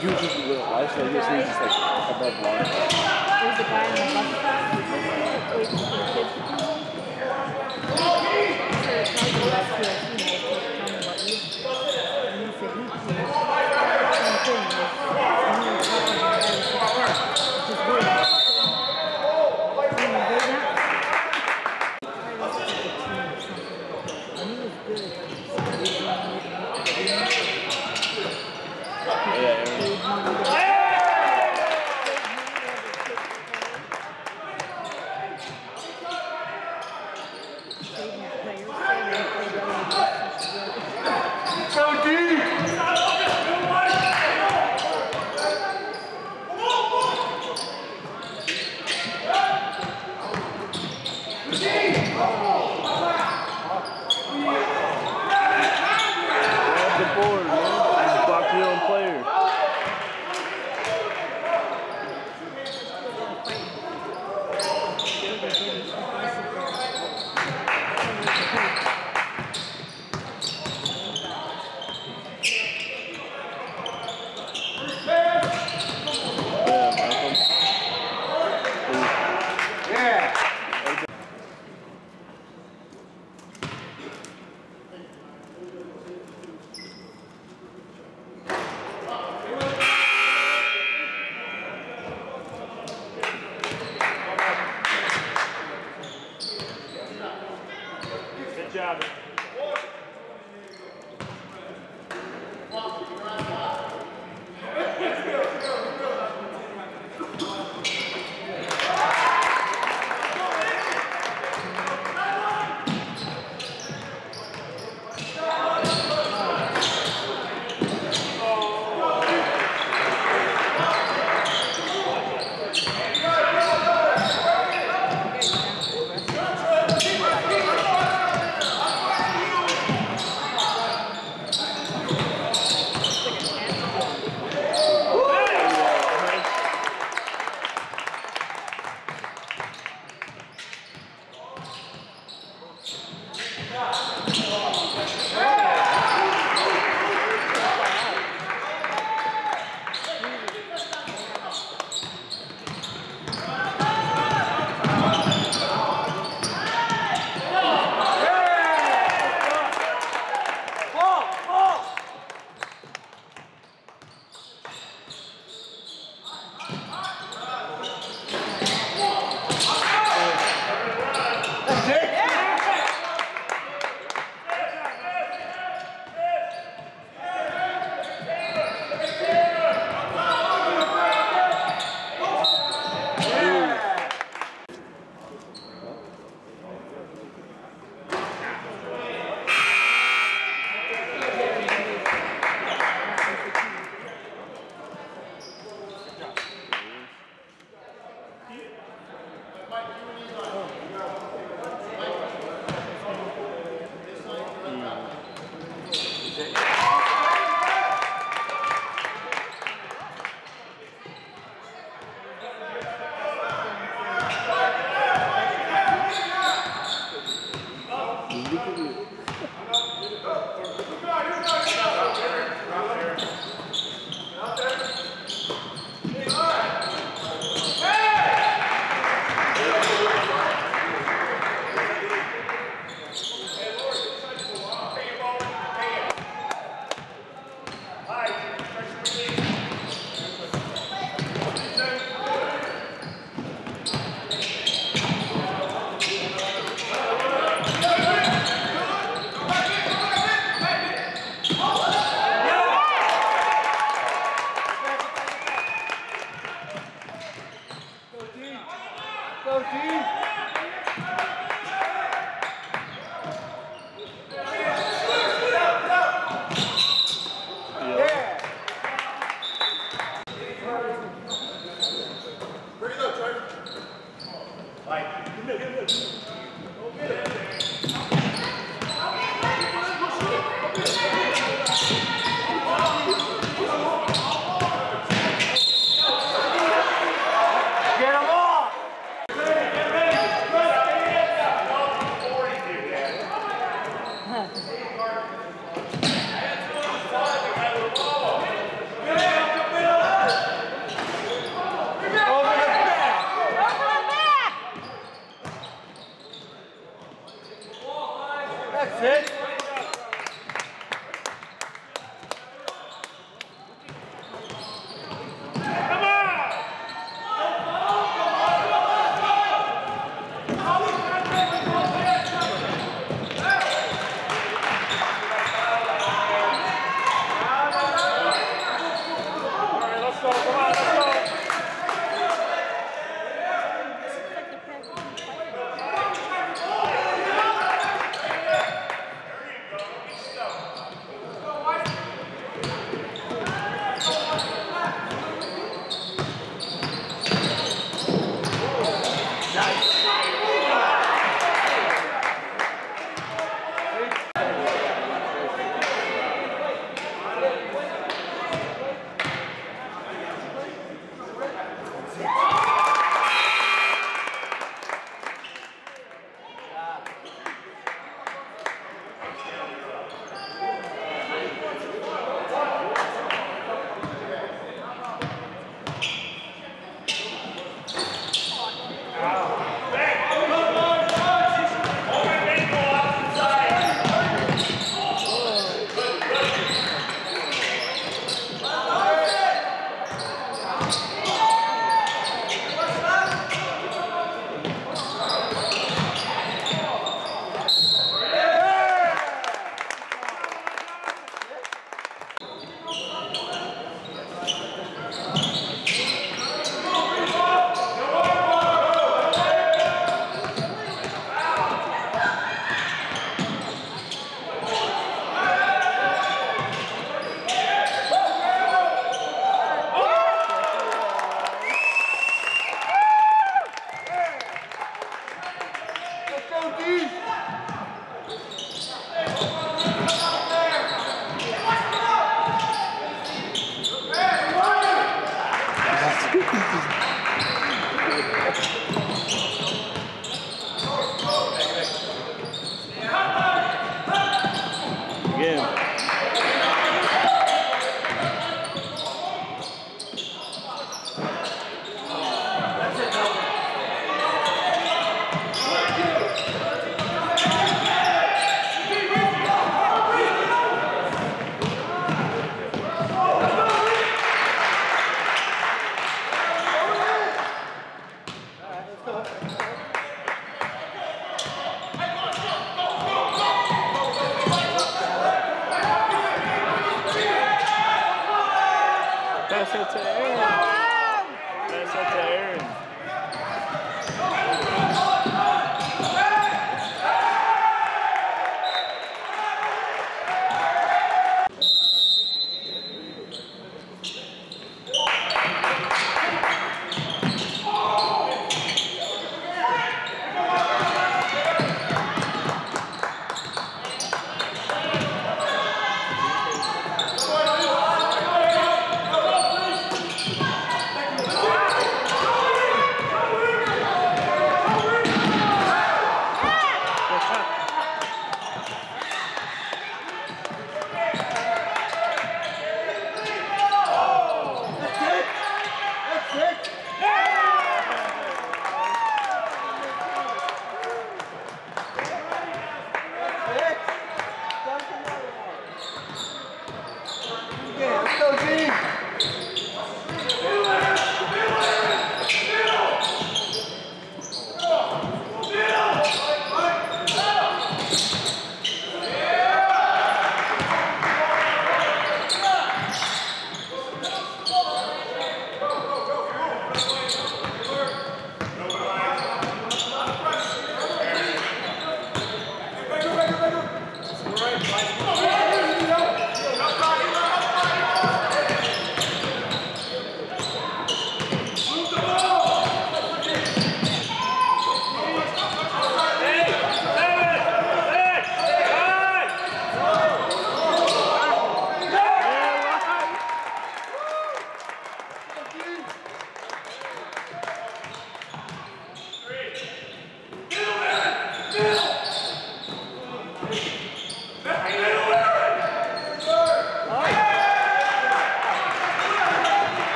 You just like this, he was just like above. There's a guy in the bus stop. So you,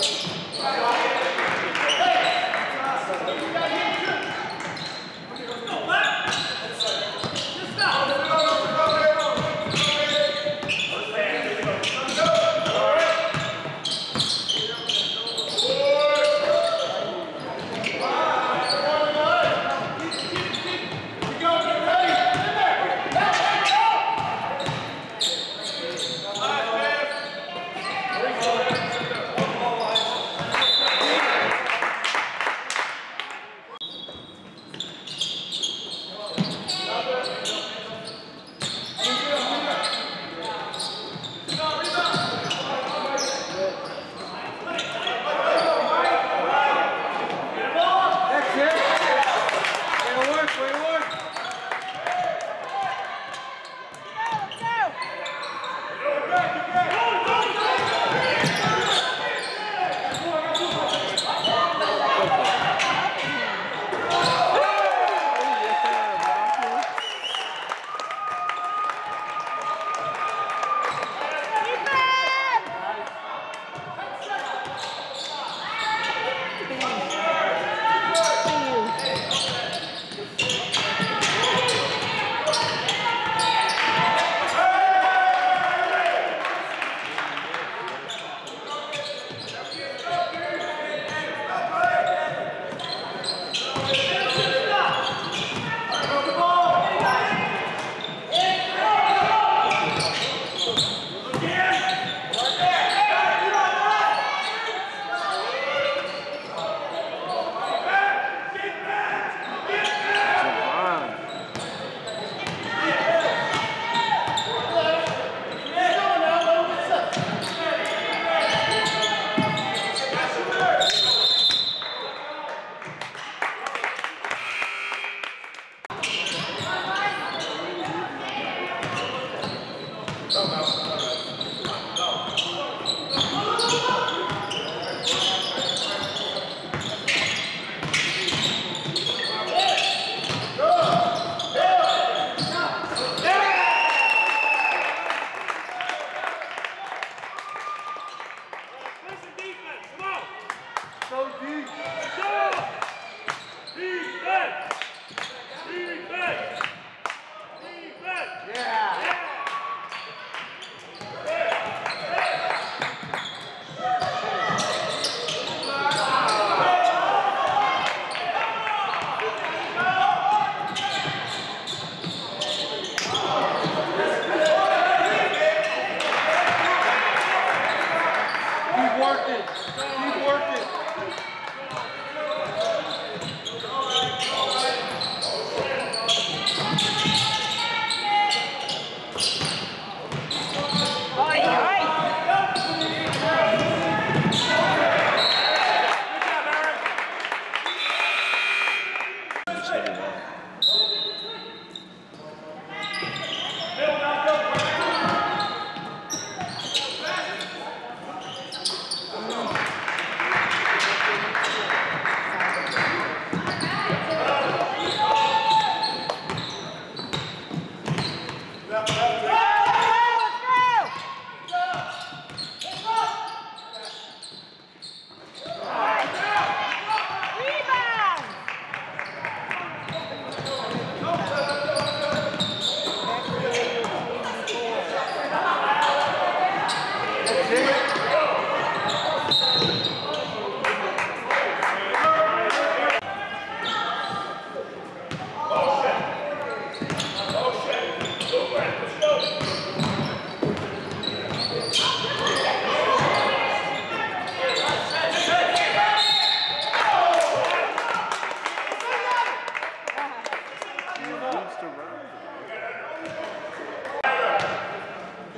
That's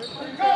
Go!